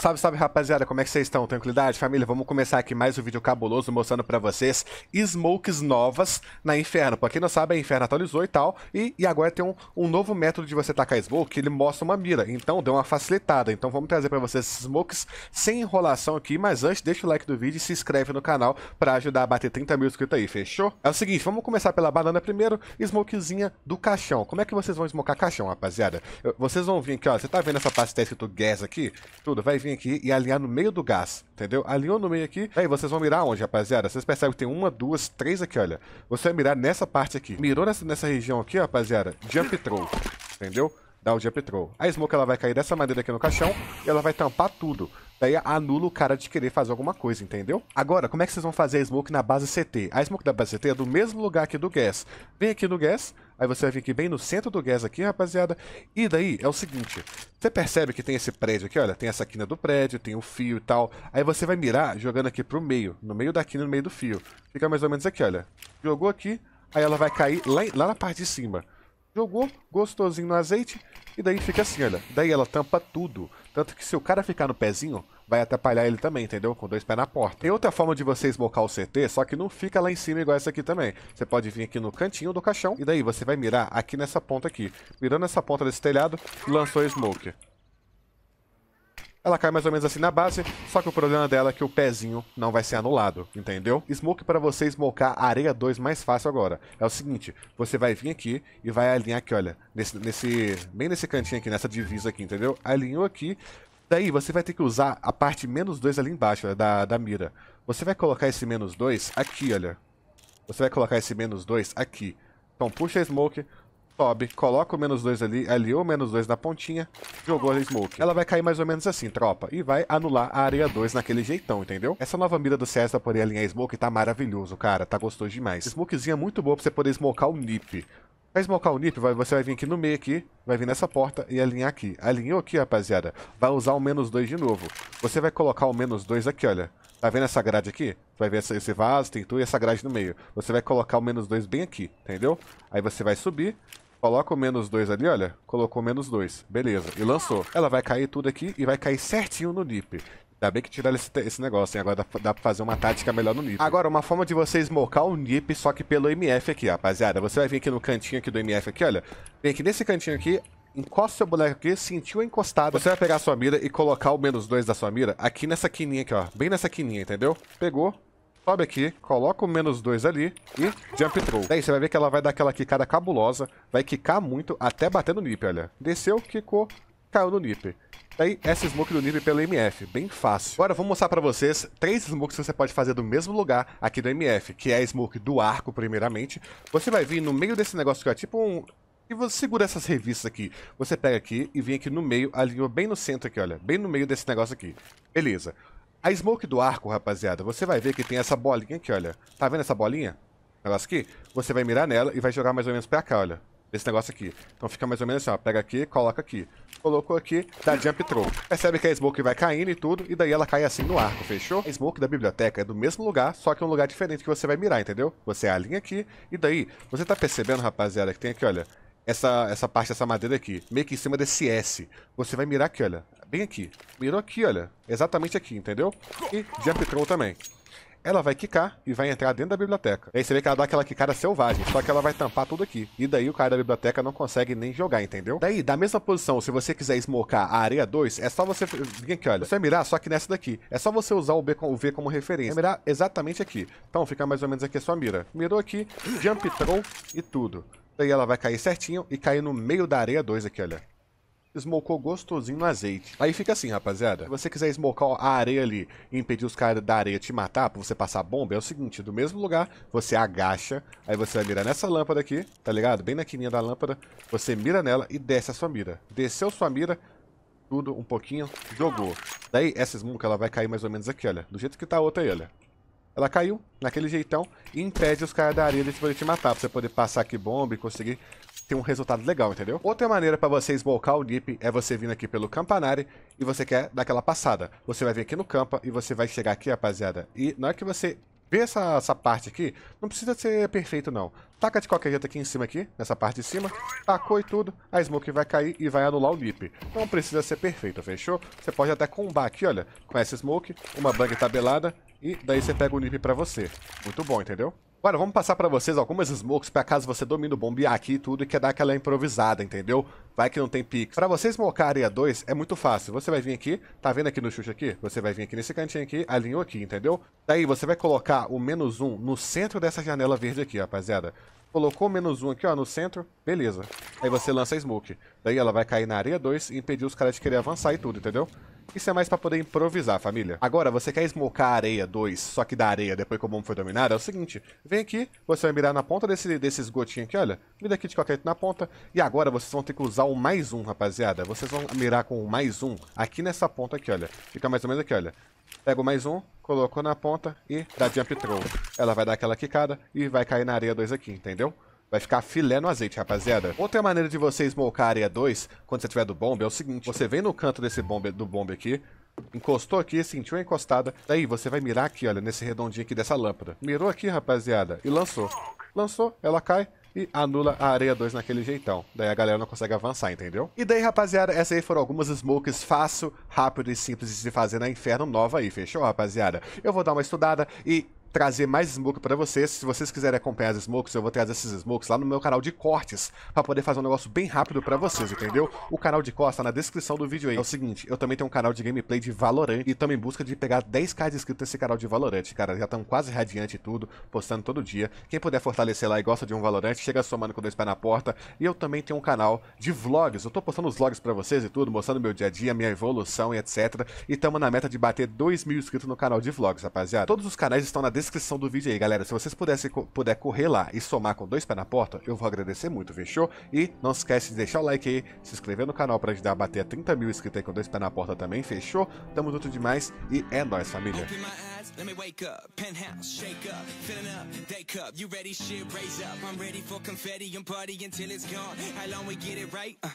Salve, salve rapaziada, como é que vocês estão? Tranquilidade? Família, vamos começar aqui mais um vídeo cabuloso mostrando pra vocês smokes novas na Inferno. Pra quem não sabe, a Inferno atualizou e tal, e, e agora tem um, um novo método de você tacar smoke, ele mostra uma mira, então deu uma facilitada. Então vamos trazer pra vocês esses smokes sem enrolação aqui, mas antes deixa o like do vídeo e se inscreve no canal pra ajudar a bater 30 mil inscritos aí, fechou? É o seguinte, vamos começar pela banana primeiro, smokezinha do caixão. Como é que vocês vão smocar caixão, rapaziada? Vocês vão vir aqui, ó, você tá vendo essa parte que tá escrito gas aqui? Tudo, vai vir vir aqui e alinhar no meio do gás, entendeu? Alinhou no meio aqui, aí vocês vão mirar onde, rapaziada? Vocês percebem que tem uma, duas, três aqui, olha. Você vai mirar nessa parte aqui. Mirou nessa, nessa região aqui, rapaziada, jump throw, entendeu? Dá o jump throw. A smoke ela vai cair dessa maneira aqui no caixão e ela vai tampar tudo. Daí anula o cara de querer fazer alguma coisa, entendeu? Agora, como é que vocês vão fazer a smoke na base CT? A smoke da base CT é do mesmo lugar aqui do gas. Vem aqui no gas, aí você vai vir aqui bem no centro do gas aqui, rapaziada. E daí é o seguinte, você percebe que tem esse prédio aqui, olha, tem essa quina do prédio, tem o fio e tal. Aí você vai mirar jogando aqui pro meio, no meio da quina, no meio do fio. Fica mais ou menos aqui, olha. Jogou aqui, aí ela vai cair lá, lá na parte de cima. Jogou, gostosinho no azeite, e daí fica assim, olha. Daí ela tampa tudo. Tanto que se o cara ficar no pezinho, vai atrapalhar ele também, entendeu? Com dois pés na porta. Tem outra forma de você esmocar o CT, só que não fica lá em cima igual essa aqui também. Você pode vir aqui no cantinho do caixão, e daí você vai mirar aqui nessa ponta aqui. Mirando essa ponta desse telhado, lançou o smoke. Ela cai mais ou menos assim na base, só que o problema dela é que o pezinho não vai ser anulado, entendeu? Smoke para você smocar a areia 2 mais fácil agora. É o seguinte, você vai vir aqui e vai alinhar aqui, olha, nesse, nesse bem nesse cantinho aqui, nessa divisa aqui, entendeu? Alinhou aqui, daí você vai ter que usar a parte menos 2 ali embaixo, olha, da, da mira. Você vai colocar esse menos 2 aqui, olha. Você vai colocar esse menos 2 aqui. Então puxa a smoke, sobe, coloca o menos 2 ali, aliou o menos 2 na pontinha, jogou a smoke. Ela vai cair mais ou menos assim, tropa, e vai anular a área 2 naquele jeitão, entendeu? Essa nova mira do CS pra poder alinhar smoke tá maravilhoso, cara, tá gostoso demais. Smokezinha muito boa pra você poder smocar o nip. Pra smocar o nip, você vai vir aqui no meio aqui, vai vir nessa porta e alinhar aqui. Alinhou aqui, rapaziada, vai usar o menos 2 de novo. Você vai colocar o menos 2 aqui, olha. Tá vendo essa grade aqui? Vai ver esse vaso, tem tu e essa grade no meio. Você vai colocar o menos 2 bem aqui, entendeu? Aí você vai subir, Coloca o menos 2 ali, olha. Colocou menos 2. Beleza. E lançou. Ela vai cair tudo aqui e vai cair certinho no NIP. Ainda bem que tiraram esse, esse negócio, hein? Agora dá, dá pra fazer uma tática melhor no NIP. Agora, uma forma de você smocar o NIP, só que pelo MF aqui, rapaziada. Você vai vir aqui no cantinho aqui do MF aqui, olha. Vem aqui nesse cantinho aqui, encosta seu boneco aqui, sentiu a encostada. Você vai pegar a sua mira e colocar o menos 2 da sua mira aqui nessa quininha aqui, ó. Bem nessa quininha, entendeu? Pegou, sobe aqui, coloca o menos 2 ali e jump throw. Daí você vai ver que ela vai dar aquela quicada cabulosa, vai quicar muito até bater no nip, olha. Desceu, quicou, caiu no nip. Daí, essa smoke do nip pelo MF, bem fácil. Agora, vou mostrar pra vocês três smokes que você pode fazer do mesmo lugar aqui do MF, que é a smoke do arco, primeiramente. Você vai vir no meio desse negócio aqui, ó, tipo um... E você segura essas revistas aqui. Você pega aqui e vem aqui no meio, alinhou bem no centro aqui, olha. Bem no meio desse negócio aqui. Beleza. A smoke do arco, rapaziada, você vai ver que tem essa bolinha aqui, olha. Tá vendo essa bolinha? Negócio aqui? Você vai mirar nela e vai jogar mais ou menos pra cá, olha. Esse negócio aqui. Então fica mais ou menos assim, ó. Pega aqui, coloca aqui. Colocou aqui, dá jump throw. Percebe que a smoke vai caindo e tudo, e daí ela cai assim no arco, fechou? A smoke da biblioteca é do mesmo lugar, só que é um lugar diferente que você vai mirar, entendeu? Você alinha aqui, e daí, você tá percebendo, rapaziada, que tem aqui, olha, essa, essa parte dessa madeira aqui, meio que em cima desse S. Você vai mirar aqui, olha. Bem aqui. Mirou aqui, olha. Exatamente aqui, entendeu? E jump throw também. Ela vai quicar e vai entrar dentro da biblioteca. Aí você vê que ela dá aquela quicada selvagem, só que ela vai tampar tudo aqui. E daí o cara da biblioteca não consegue nem jogar, entendeu? Daí, da mesma posição, se você quiser smocar a areia 2, é só você vir aqui, olha. Você vai mirar só que nessa daqui. É só você usar o, B, o V como referência. Vai mirar exatamente aqui. Então fica mais ou menos aqui a sua mira. Mirou aqui, jump throw e tudo. Daí ela vai cair certinho e cair no meio da areia 2 aqui, olha. Smocou gostosinho no azeite. Aí fica assim, rapaziada. Se você quiser smocar a areia ali e impedir os caras da areia te matar pra você passar bomba, é o seguinte, do mesmo lugar, você agacha, aí você vai mirar nessa lâmpada aqui, tá ligado? Bem na quininha da lâmpada, você mira nela e desce a sua mira. Desceu sua mira, tudo um pouquinho, jogou. Daí essa smoke ela vai cair mais ou menos aqui, olha. Do jeito que tá a outra aí, olha. Ela caiu naquele jeitão e impede os caras da areia de poder te matar, pra você poder passar aqui bomba e conseguir ter um resultado legal, entendeu? Outra maneira para você esmocar o dip é você vir aqui pelo campanari e você quer dar aquela passada. Você vai vir aqui no campa e você vai chegar aqui, rapaziada, e na hora que você Vê essa, essa parte aqui? Não precisa ser perfeito, não. Taca de qualquer jeito aqui em cima, aqui, nessa parte de cima. Tacou e tudo, a Smoke vai cair e vai anular o Nip. Não precisa ser perfeito, fechou? Você pode até combar aqui, olha, com essa Smoke, uma bang tabelada, e daí você pega o Nip pra você. Muito bom, entendeu? Agora, vamos passar pra vocês algumas smokes pra caso você domine o bombear aqui e tudo e quer dar aquela improvisada, entendeu? Vai que não tem pix. Pra você smocar a areia 2 é muito fácil. Você vai vir aqui, tá vendo aqui no Xuxa aqui? Você vai vir aqui nesse cantinho aqui, alinhou aqui, entendeu? Daí você vai colocar o menos 1 no centro dessa janela verde aqui, rapaziada. Colocou o menos 1 aqui, ó, no centro, beleza. Aí você lança a smoke. Daí ela vai cair na areia 2 e impedir os caras de querer avançar e tudo, entendeu? Isso é mais pra poder improvisar, família. Agora, você quer smocar a areia 2, só que da areia depois que o bombo foi dominado, é o seguinte. Vem aqui, você vai mirar na ponta desse, desses gotinhos aqui, olha. Mira aqui de qualquer na ponta. E agora vocês vão ter que usar o mais um, rapaziada. Vocês vão mirar com o mais um aqui nessa ponta aqui, olha. Fica mais ou menos aqui, olha. Pega o mais um, colocou na ponta e dá jump throw. Ela vai dar aquela quicada e vai cair na areia 2 aqui, entendeu? Vai ficar filé no azeite, rapaziada. Outra maneira de você smocar a areia 2, quando você tiver do bombe, é o seguinte. Você vem no canto desse bombe, do bombe aqui, encostou aqui, sentiu a encostada. Daí você vai mirar aqui, olha, nesse redondinho aqui dessa lâmpada. Mirou aqui, rapaziada, e lançou. Lançou, ela cai, e anula a areia 2 naquele jeitão. Daí a galera não consegue avançar, entendeu? E daí, rapaziada, essas aí foram algumas smokes fácil, rápido e simples de se fazer na Inferno Nova aí, fechou, rapaziada? Eu vou dar uma estudada e trazer mais smoke para vocês. Se vocês quiserem acompanhar as smokes, eu vou trazer esses smokes lá no meu canal de cortes, para poder fazer um negócio bem rápido para vocês, entendeu? O canal de cortes tá na descrição do vídeo aí. É o seguinte, eu também tenho um canal de gameplay de Valorant e também em busca de pegar 10k de inscritos nesse canal de Valorant, cara. Já estão quase radiante e tudo, postando todo dia. Quem puder fortalecer lá e gosta de um Valorant, chega somando com dois pés na porta. E eu também tenho um canal de vlogs. Eu tô postando os vlogs para vocês e tudo, mostrando meu dia a dia, minha evolução e etc. E estamos na meta de bater 2 mil inscritos no canal de vlogs, rapaziada. Todos os canais estão na descrição do vídeo aí, galera. Se vocês pudessem puder correr lá e somar com dois pés na porta, eu vou agradecer muito, fechou? E não esquece de deixar o like aí, se inscrever no canal pra ajudar a bater a 30 mil inscritos aí com dois pés na porta também, fechou? Tamo junto demais e é nóis, família. Let me wake up, penthouse, shake up, filling up, day cup, you ready, shit, raise up. I'm ready for confetti and party until it's gone. How long we get it right? Uh.